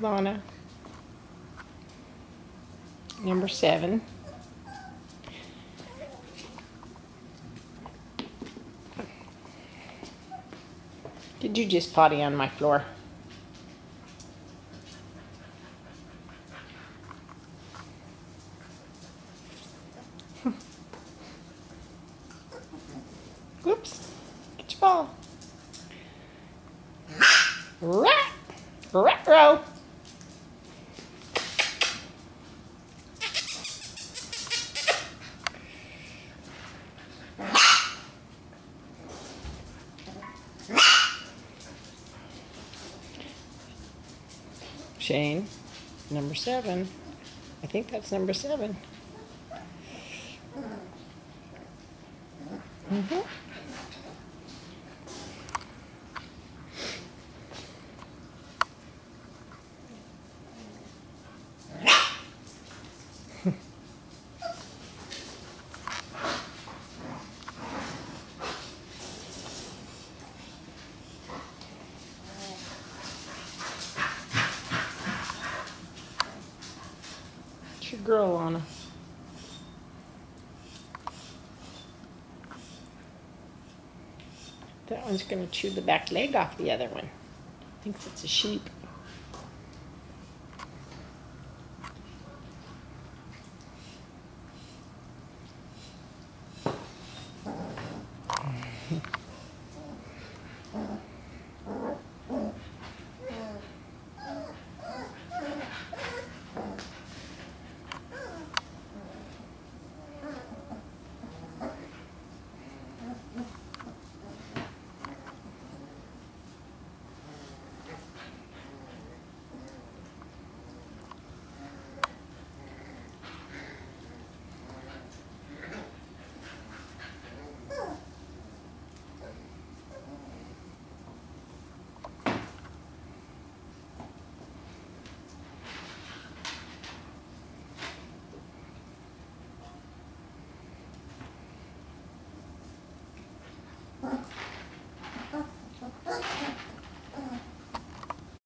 Lana. Number seven. Did you just potty on my floor? Whoops. Get your ball. Rat. Rat row. Shane, number seven. I think that's number seven. Mm-hmm. Your girl, Lana. That one's gonna chew the back leg off the other one. Thinks it's a sheep.